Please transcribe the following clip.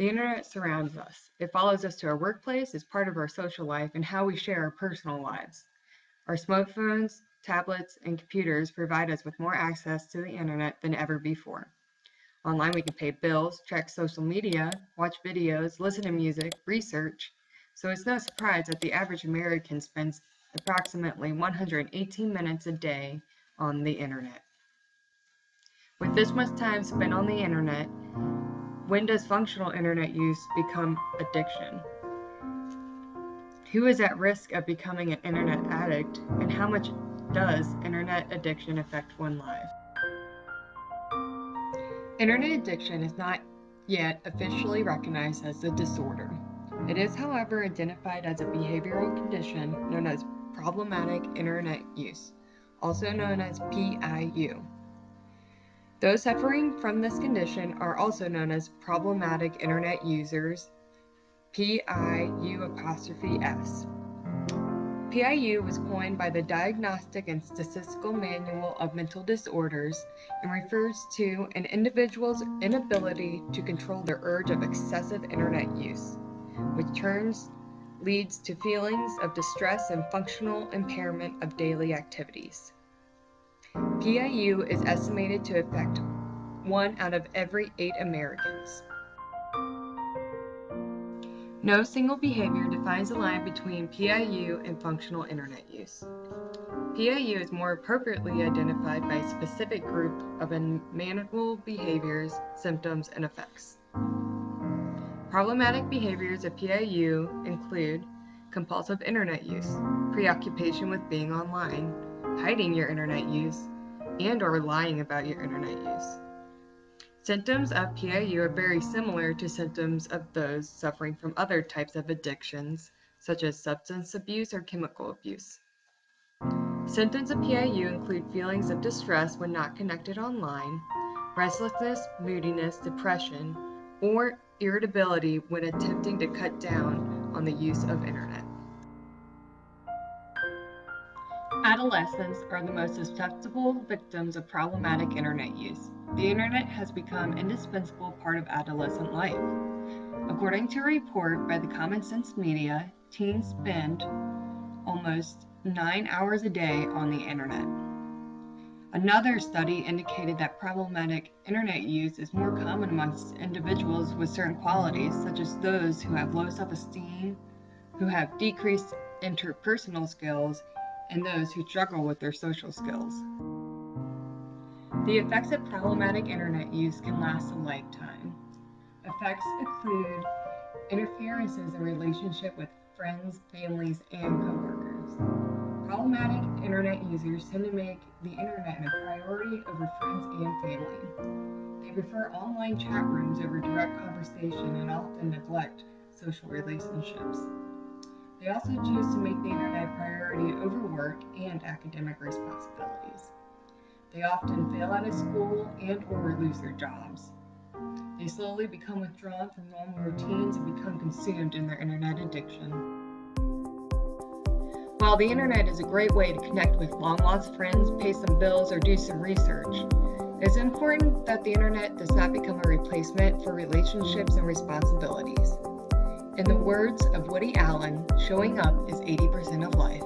The internet surrounds us. It follows us to our workplace, is part of our social life, and how we share our personal lives. Our smartphones, tablets, and computers provide us with more access to the internet than ever before. Online, we can pay bills, check social media, watch videos, listen to music, research. So it's no surprise that the average American spends approximately 118 minutes a day on the internet. With this much time spent on the internet, when does functional internet use become addiction? Who is at risk of becoming an internet addict, and how much does internet addiction affect one life? Internet addiction is not yet officially recognized as a disorder. It is, however, identified as a behavioral condition known as problematic internet use, also known as PIU. Those suffering from this condition are also known as problematic internet users, PIU apostrophe S. PIU was coined by the Diagnostic and Statistical Manual of Mental Disorders and refers to an individual's inability to control their urge of excessive internet use, which turns leads to feelings of distress and functional impairment of daily activities. PIU is estimated to affect one out of every eight Americans. No single behavior defines the line between PIU and functional internet use. PIU is more appropriately identified by a specific group of unmanageable behaviors, symptoms, and effects. Problematic behaviors of PIU include compulsive internet use, preoccupation with being online, hiding your internet use, and or lying about your internet use. Symptoms of PIU are very similar to symptoms of those suffering from other types of addictions, such as substance abuse or chemical abuse. Symptoms of PIU include feelings of distress when not connected online, restlessness, moodiness, depression, or irritability when attempting to cut down on the use of internet. Adolescents are the most susceptible victims of problematic internet use. The internet has become an indispensable part of adolescent life. According to a report by the Common Sense Media, teens spend almost nine hours a day on the internet. Another study indicated that problematic internet use is more common amongst individuals with certain qualities, such as those who have low self esteem, who have decreased interpersonal skills, and those who struggle with their social skills. The effects of problematic internet use can last a lifetime. Effects include interferences in relationship with friends, families, and coworkers. Problematic internet users tend to make the internet a priority over friends and family. They prefer online chat rooms over direct conversation and often neglect social relationships. They also choose to make the internet a priority over work and academic responsibilities. They often fail out of school and or lose their jobs. They slowly become withdrawn from normal routines and become consumed in their internet addiction. While the internet is a great way to connect with long lost friends, pay some bills, or do some research, it's important that the internet does not become a replacement for relationships and responsibilities. In the words of Woody Allen, showing up is 80% of life.